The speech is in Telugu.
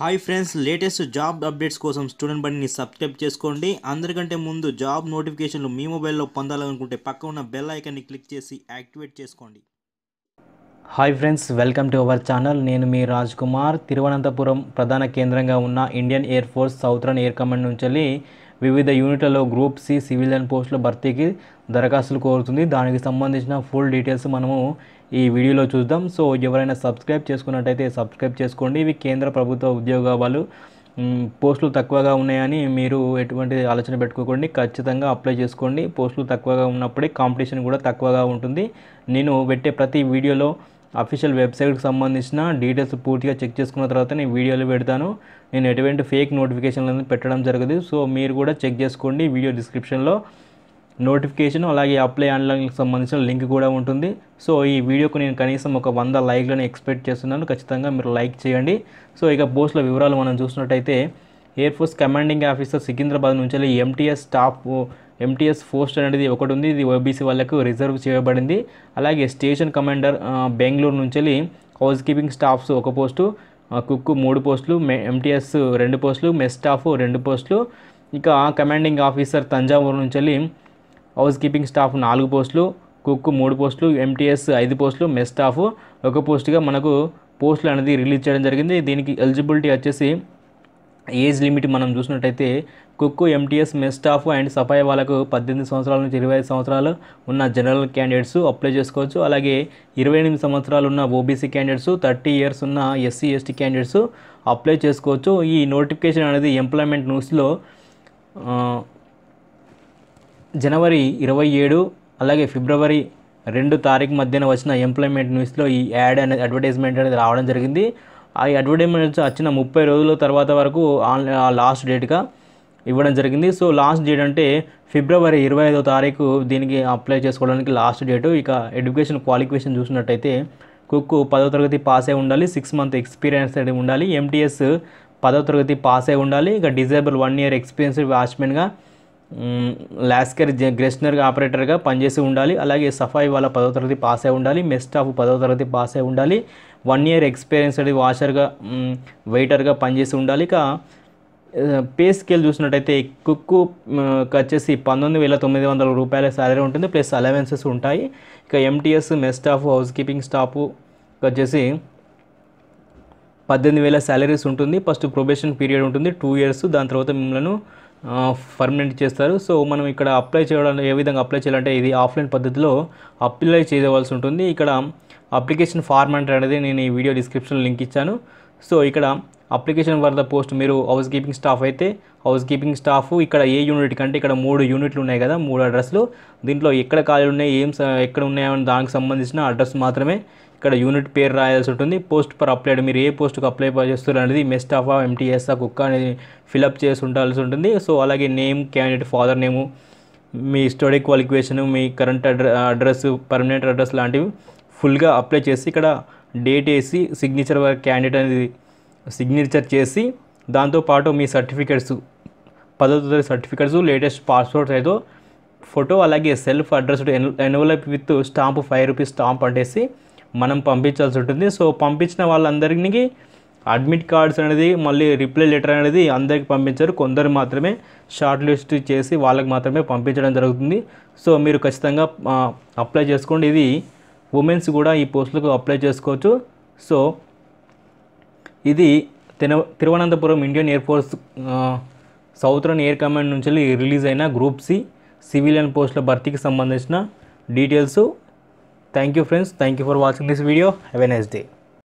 Hi friends latest job updates కోసం స్టూడెంట్ బండిని సబ్స్క్రైబ్ చేసుకోండి. అందరికంటే ముందు జాబ్ నోటిఫికేషన్లు మీ మొబైల్లో పొందాలనుకుంటే పక్క ఉన్న బెల్ ఐకాన్ని క్లిక్ చేసి యాక్టివేట్ చేసుకోండి. Hi friends welcome to our channel నేను మీ రాజ్ కుమార్ తిరువనంతపురం ప్రధాన కేంద్రంగా ఉన్న Indian air force southern air command నుంచి వివిధ యూనిట్లలో గ్రూప్ సి సివిలియన్ పోస్టుల భర్తీకి దరఖాస్తులు కోరుతుంది. దానికి సంబంధించిన ఫుల్ డీటెయిల్స్ మనము ఈ వీడియోలో చూద్దాం. సో ఎవరైనా సబ్స్క్రైబ్ చేసుకున్నట్టయితే సబ్స్క్రైబ్ చేసుకోండి. ఇవి కేంద్ర ప్రభుత్వ ఉద్యోగాలు వాళ్ళు పోస్టులు తక్కువగా ఉన్నాయని మీరు ఎటువంటి ఆలోచన పెట్టుకోకండి. ఖచ్చితంగా అప్లై చేసుకోండి. పోస్టులు తక్కువగా ఉన్నప్పుడే కాంపిటీషన్ కూడా తక్కువగా ఉంటుంది. నేను పెట్టే ప్రతి వీడియోలో అఫీషియల్ వెబ్సైట్కి సంబంధించిన డీటెయిల్స్ పూర్తిగా చెక్ చేసుకున్న తర్వాత నేను వీడియోలు పెడతాను. నేను ఎటువంటి ఫేక్ నోటిఫికేషన్లను పెట్టడం జరగదు. సో మీరు కూడా చెక్ చేసుకోండి. వీడియో డిస్క్రిప్షన్లో నోటిఫికేషన్ అలాగే అప్లై ఆన్లైన్కి సంబంధించిన లింక్ కూడా ఉంటుంది. సో ఈ వీడియోకు నేను కనీసం ఒక వంద లైక్లను ఎక్స్పెక్ట్ చేస్తున్నాను. ఖచ్చితంగా మీరు లైక్ చేయండి. సో ఇక పోస్టుల వివరాలు మనం చూసినట్టయితే air force commanding officer Secunderabad నుంచి ఎంటీఎస్ స్టాఫ్ ఎంటీఎస్ పోస్ట్ అనేది ఒకటి ఉంది. ఇది ఓబీసీ వాళ్ళకు రిజర్వ్ చేయబడింది. అలాగే స్టేషన్ కమాండర్ బెంగళూరు నుంచి హౌస్ కీపింగ్ స్టాఫ్స్ ఒక పోస్టు కుక్ మూడు పోస్టులు ఎంటీఎస్ రెండు పోస్టులు మెస్ స్టాఫ్ రెండు పోస్టులు ఇక కమాండింగ్ ఆఫీసర్ తంజావూరు నుంచి హౌస్ కీపింగ్ స్టాఫ్ నాలుగు పోస్టులు కుక్ మూడు పోస్టులు ఎంటీఎస్ ఐదు పోస్టులు మెస్ స్టాఫ్ ఒక పోస్టుగా మనకు పోస్టులు అనేది రిలీజ్ చేయడం జరిగింది. దీనికి ఎలిజిబిలిటీ వచ్చేసి ఏజ్ లిమిట్ మనం చూసినట్టయితే cook MTS mess staff and సఫాయి వాళ్ళకు పద్దెనిమిది సంవత్సరాల నుంచి ఇరవై ఐదు సంవత్సరాలు ఉన్న జనరల్ క్యాండిడేట్స్ అప్లై చేసుకోవచ్చు. అలాగే ఇరవై ఎనిమిది సంవత్సరాలు ఉన్న ఓబీసీ క్యాండిడేట్స్ థర్టీ ఇయర్స్ ఉన్న ఎస్సీ ఎస్టీ క్యాండిడేట్స్ అప్లై చేసుకోవచ్చు. ఈ నోటిఫికేషన్ అనేది ఎంప్లాయ్మెంట్ న్యూస్లో జనవరి ఇరవై ఏడు అలాగే ఫిబ్రవరి రెండు తారీఖు మధ్యన వచ్చిన ఎంప్లాయ్మెంట్ న్యూస్లో ఈ యాడ్ అనేది అడ్వర్టైజ్మెంట్ అనేది రావడం జరిగింది. ఆ అడ్వర్టైజ్మెంట్స్ వచ్చిన ముప్పై రోజుల తర్వాత వరకు ఆన్లైన్ లాస్ట్ డేట్గా ఇవ్వడం జరిగింది. సో లాస్ట్ డేట్ అంటే ఫిబ్రవరి ఇరవై ఐదో తారీఖు దీనికి అప్లై చేసుకోవడానికి లాస్ట్ డేటు ఇక ఎడ్యుకేషన్ క్వాలిఫికేషన్ చూసినట్టయితే కుక్ పదో తరగతి పాస్ అయి ఉండాలి సిక్స్ మంత్ ఎక్స్పీరియన్స్ అనేది ఉండాలి ఎంటీఎస్ పదో తరగతి పాస్ అయి ఉండాలి ఇక డిజేబుల్ వన్ ఇయర్ ఎక్స్పీరియన్స్ వాచ్మెన్గా లాస్కర్ గ్రెస్నర్గా ఆపరేటర్గా పనిచేసి ఉండాలి. అలాగే సఫాయి వాళ్ళ పదో తరగతి పాస్ అయి ఉండాలి. మెస్ స్టాఫ్ పదో తరగతి పాస్ అయి ఉండాలి. వన్ ఇయర్ ఎక్స్పీరియన్స్ వాషర్గా వెయిటర్గా పనిచేసి ఉండాలి. ఇక పే స్కేల్ చూసినట్టయితే కుక్కు వచ్చేసి పంతొమ్మిది వేల తొమ్మిది వందల రూపాయల శాలరీ ఉంటుంది. ప్లస్ అలవెన్సెస్ ఉంటాయి. ఇక MTS mess staff housekeeping staff వచ్చేసి పద్దెనిమిది వేల శాలరీస్ ఉంటుంది. ఫస్ట్ ప్రొబేషన్ పీరియడ్ ఉంటుంది. Two years. దాని తర్వాత మిమ్మల్ని పర్మనెంట్ చేస్తారు. సో మనం ఇక్కడ అప్లై చేయడం ఏ విధంగా అప్లై చేయాలంటే ఇది ఆఫ్లైన్ పద్ధతిలో అప్లై చేయవలసి ఉంటుంది. ఇక్కడ అప్లికేషన్ ఫార్మాట్ అనేది నేను ఈ వీడియో డిస్క్రిప్షన్లో లింక్ ఇచ్చాను. సో ఇక్కడ అప్లికేషన్ ఫర్ ద పోస్ట్ మీరు హౌస్ కీపింగ్ స్టాఫ్ అయితే హౌస్ కీపింగ్ స్టాఫ్ ఇక్కడ ఏ యూనిట్ కంటే ఇక్కడ మూడు యూనిట్లు ఉన్నాయి కదా మూడు అడ్రస్లు. దీంట్లో ఎక్కడ ఖాళీలు ఉన్నాయి ఏం ఎక్కడ ఉన్నాయో దానికి సంబంధించిన అడ్రస్ మాత్రమే ఇక్కడ యూనిట్ పేరు రాయాల్సి ఉంటుంది. పోస్ట్ పర్ అప్లైడ్ మీరు ఏ పోస్ట్కి అప్లై చేస్తారు అనేది మెస్ట్ ఆఫ్ ఎంటీఎస్ఆ కుక్క అనేది ఫిలప్ చేసి ఉండాల్సి ఉంటుంది. సో అలాగే నేమ్ క్యాండిడేట్ ఫాదర్ నేము మీ స్టడీ క్వాలిఫికేషన్ మీ కరెంట్ అడ్ర అడ్రస్ పర్మనెంట్ అడ్రస్ లాంటివి ఫుల్గా అప్లై చేసి ఇక్కడ డేట్ వేసి సిగ్నేచర్ క్యాండిడేట్ అనేది సిగ్నేచర్ చేసి దాంతోపాటు మీ సర్టిఫికెట్స్ పదో తరగతి సర్టిఫికెట్స్ లేటెస్ట్ పాస్పోర్ట్ ఏదో ఫోటో అలాగే self address envelope with stamp five rupees stamp అంటేసి మనం పంపించాల్సి ఉంటుంది. సో పంపించిన వాళ్ళందరికీ అడ్మిట్ కార్డ్స్ అనేది మళ్ళీ రిప్లై లెటర్ అనేది అందరికి పంపించారు. కొందరు మాత్రమే షార్ట్ లిస్ట్ చేసి వాళ్ళకి మాత్రమే పంపించడం జరుగుతుంది. సో మీరు ఖచ్చితంగా అప్లై చేసుకోండి. ఇది ఉమెన్స్ కూడా ఈ పోస్టులకు అప్లై చేసుకోవచ్చు. సో ఇది తిన Thiruvananthapuram Indian air force southern air command నుంచి రిలీజ్ అయిన గ్రూప్ సి సివిలియన్ పోస్టుల భర్తీకి సంబంధించిన details. Thank you friends thank you for watching this video. Have a nice day